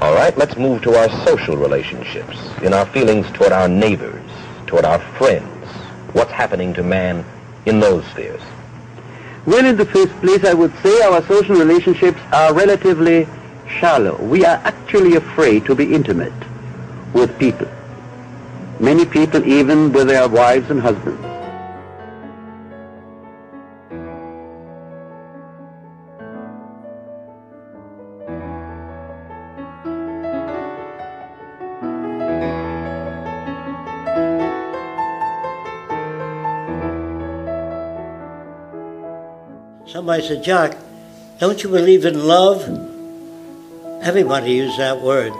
All right, let's move to our social relationships, in our feelings toward our neighbors, toward our friends. What's happening to man in those spheres? Well, in the first place, I would say our social relationships are relatively shallow. We are actually afraid to be intimate with people. Many people even with their wives and husbands. Somebody said, Jacque, don't you believe in love? Everybody used that word.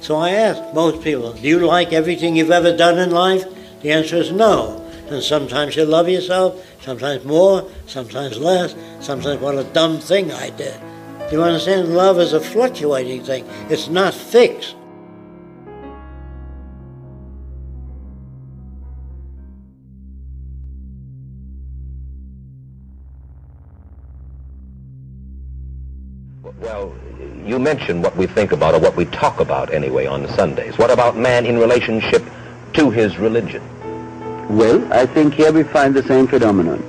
So I asked most people, do you like everything you've ever done in life? The answer is no. And sometimes you love yourself, sometimes more, sometimes less, sometimes what a dumb thing I did. Do you understand? Love is a fluctuating thing. It's not fixed. Well, you mentioned what we think about, or what we talk about anyway, on Sundays. What about man in relationship to his religion? Well, I think here we find the same phenomenon.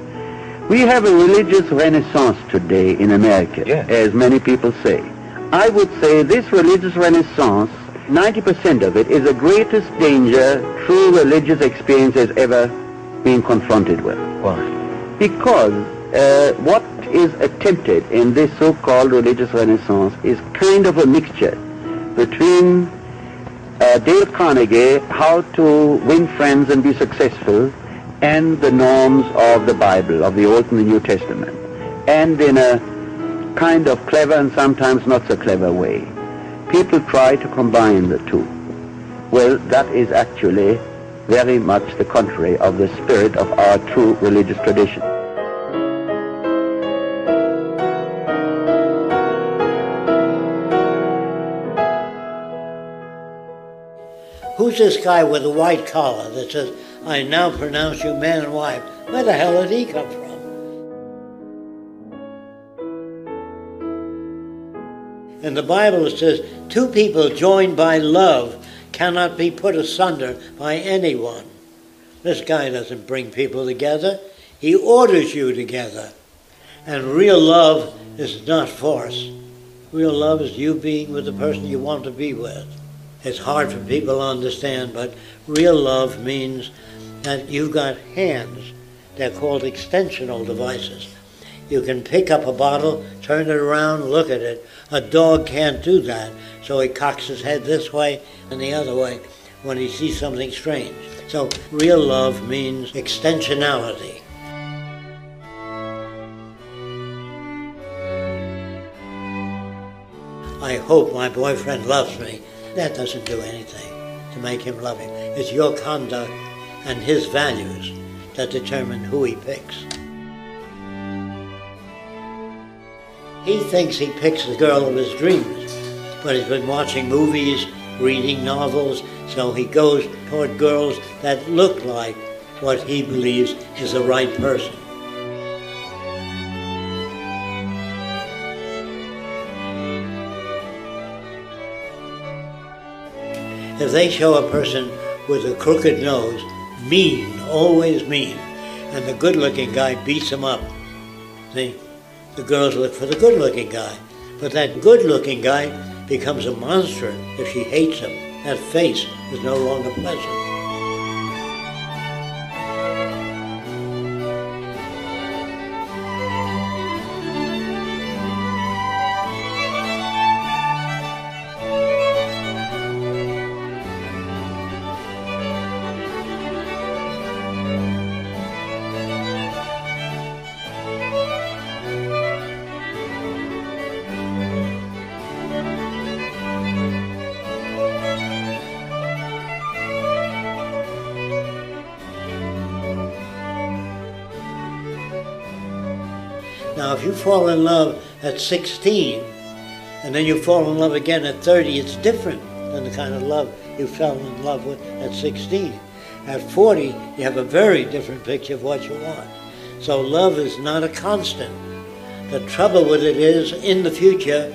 We have a religious renaissance today in America, Yes. as many people say. I would say this religious renaissance, 90% of it, is the greatest danger true religious experience has ever been confronted with. Why? Because uh, what is attempted in this so-called religious renaissance is kind of a mixture between uh, Dale Carnegie, how to win friends and be successful, and the norms of the Bible, of the Old and the New Testament, and in a kind of clever and sometimes not so clever way. People try to combine the two. Well, that is actually very much the contrary of the spirit of our true religious tradition. Who's this guy with the white collar that says, I now pronounce you man and wife? Where the hell did he come from? In the Bible says, two people joined by love cannot be put asunder by anyone. This guy doesn't bring people together. He orders you together. And real love is not force. Real love is you being with the person you want to be with. It's hard for people to understand, but real love means that you've got hands. They're called extensional devices. You can pick up a bottle, turn it around, look at it. A dog can't do that, so he cocks his head this way and the other way when he sees something strange. So real love means extensionality. I hope my boyfriend loves me. That doesn't do anything to make him love you. It's your conduct and his values that determine who he picks. He thinks he picks the girl of his dreams, but he's been watching movies, reading novels, so he goes toward girls that look like what he believes is the right person. If they show a person with a crooked nose, mean, always mean, and the good looking guy beats him up, see, the girls look for the good looking guy. But that good looking guy becomes a monster if she hates him. That face is no longer pleasant. Now, if you fall in love at 16 and then you fall in love again at 30, it's different than the kind of love you fell in love with at 16. At 40, you have a very different picture of what you want. So love is not a constant. The trouble with it is, in the future,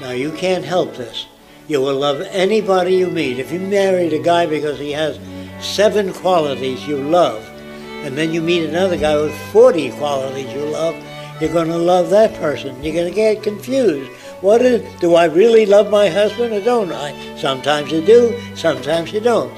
now you can't help this. You will love anybody you meet. If you married a guy because he has seven qualities you love, and then you meet another guy with 40 qualities you love, you're going to love that person. You're going to get confused. What is, do I really love my husband or don't I? Sometimes you do, sometimes you don't.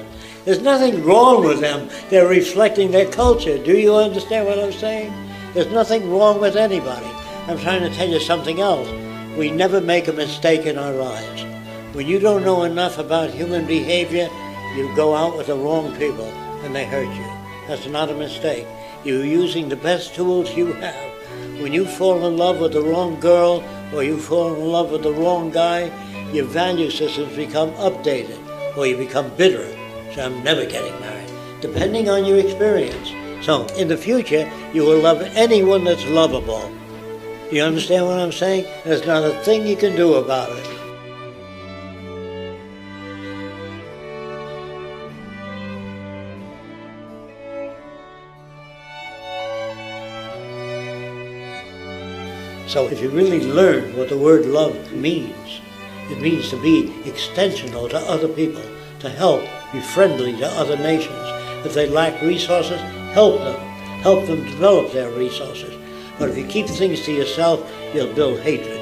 There's nothing wrong with them. They're reflecting their culture. Do you understand what I'm saying? There's nothing wrong with anybody. I'm trying to tell you something else. We never make a mistake in our lives. When you don't know enough about human behavior, you go out with the wrong people and they hurt you. That's not a mistake. You're using the best tools you have. When you fall in love with the wrong girl or you fall in love with the wrong guy, your value systems become updated or you become bitter. So I'm never getting married, depending on your experience. So in the future, you will love anyone that's lovable. You understand what I'm saying? There's not a thing you can do about it. So if you really learn what the word love means, it means to be extensional to other people, to help, be friendly to other nations. If they lack resources, help them. Help them develop their resources. But if you keep things to yourself, you'll build hatred.